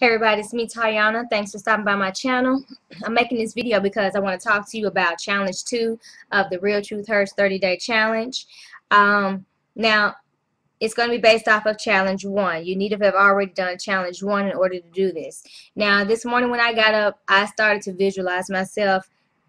Hey everybody, it's me Tiyona. Thanks for stopping by my channel. I'm making this video because I want to talk to you about challenge 2 of the Real Truth Hurts 30 day challenge. Um, now, it's going to be based off of challenge 1. You need to have already done challenge 1 in order to do this. Now, this morning when I got up, I started to visualize myself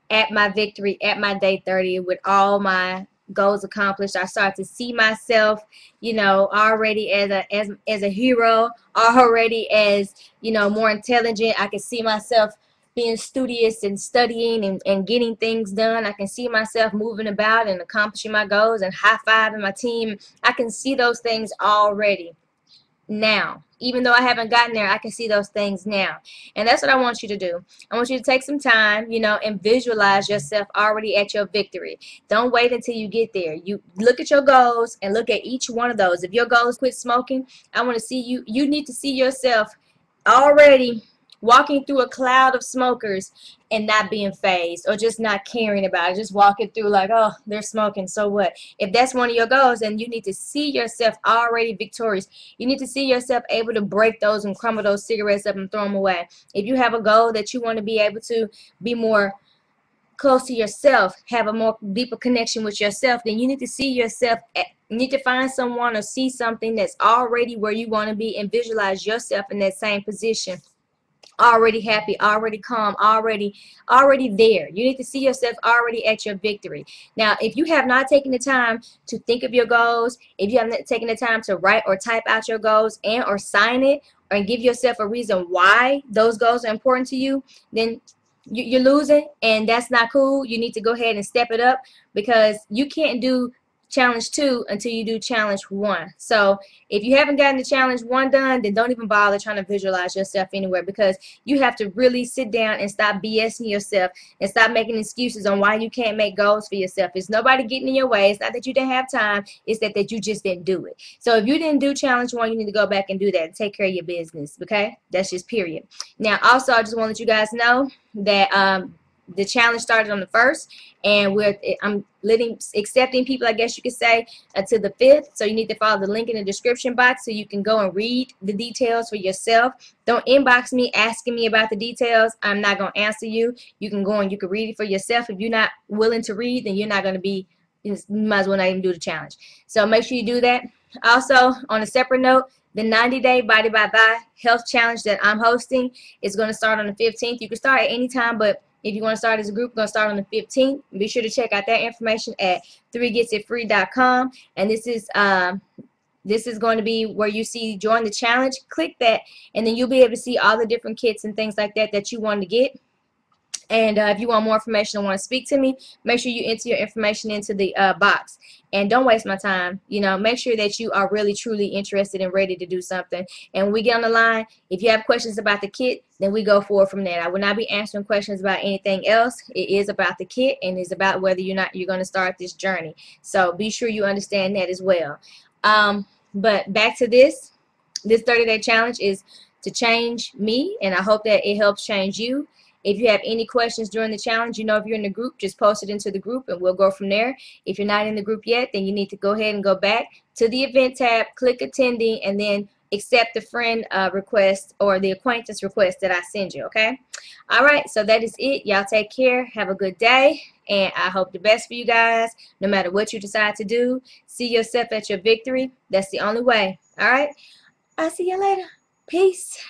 at my victory, at my day 30 with all my goals accomplished. I start to see myself, you know, already as a as as a hero, already as, you know, more intelligent. I can see myself being studious and studying and, and getting things done. I can see myself moving about and accomplishing my goals and high-fiving my team. I can see those things already now. Even though I haven't gotten there, I can see those things now. And that's what I want you to do. I want you to take some time, you know, and visualize yourself already at your victory. Don't wait until you get there. You look at your goals and look at each one of those. If your goal is quit smoking, I want to see you, you need to see yourself already walking through a cloud of smokers and not being phased or just not caring about it, just walking through like, oh, they're smoking, so what? If that's one of your goals, then you need to see yourself already victorious. You need to see yourself able to break those and crumble those cigarettes up and throw them away. If you have a goal that you want to be able to be more close to yourself, have a more deeper connection with yourself, then you need to see yourself you need to find someone or see something that's already where you want to be and visualize yourself in that same position already happy, already calm, already already there. You need to see yourself already at your victory. Now, if you have not taken the time to think of your goals, if you haven't taken the time to write or type out your goals and or sign it or give yourself a reason why those goals are important to you, then you're losing and that's not cool. You need to go ahead and step it up because you can't do challenge two until you do challenge one. So if you haven't gotten the challenge one done, then don't even bother trying to visualize yourself anywhere because you have to really sit down and stop BSing yourself and stop making excuses on why you can't make goals for yourself. It's nobody getting in your way. It's not that you didn't have time. It's that, that you just didn't do it. So if you didn't do challenge one, you need to go back and do that and take care of your business. Okay? That's just period. Now, also, I just want to let you guys know that um, the challenge started on the first and we're I'm letting accepting people I guess you could say uh, until the fifth. So you need to follow the link in the description box so you can go and read the details for yourself. Don't inbox me asking me about the details. I'm not gonna answer you. You can go and you can read it for yourself. If you're not willing to read then you're not gonna be you might as well not even do the challenge. So make sure you do that. Also on a separate note the 90 day Body by Vi health challenge that I'm hosting is going to start on the 15th you can start at any time but if you want to start as a group, going to start on the 15th. Be sure to check out that information at 3getsitfree.com. And this is um, this is going to be where you see join the challenge. Click that, and then you'll be able to see all the different kits and things like that that you want to get. And uh, if you want more information and want to speak to me, make sure you enter your information into the uh, box. And don't waste my time. You know, make sure that you are really, truly interested and ready to do something. And when we get on the line, if you have questions about the kit, then we go forward from there. I will not be answering questions about anything else. It is about the kit and it's about whether you're not you're going to start this journey. So be sure you understand that as well. Um, but back to this. This 30-day challenge is to change me, and I hope that it helps change you. If you have any questions during the challenge, you know if you're in the group, just post it into the group and we'll go from there. If you're not in the group yet, then you need to go ahead and go back to the event tab, click attending, and then accept the friend uh, request or the acquaintance request that I send you, okay? All right, so that is it. Y'all take care. Have a good day, and I hope the best for you guys, no matter what you decide to do. See yourself at your victory. That's the only way, all right? I'll see you later. Peace.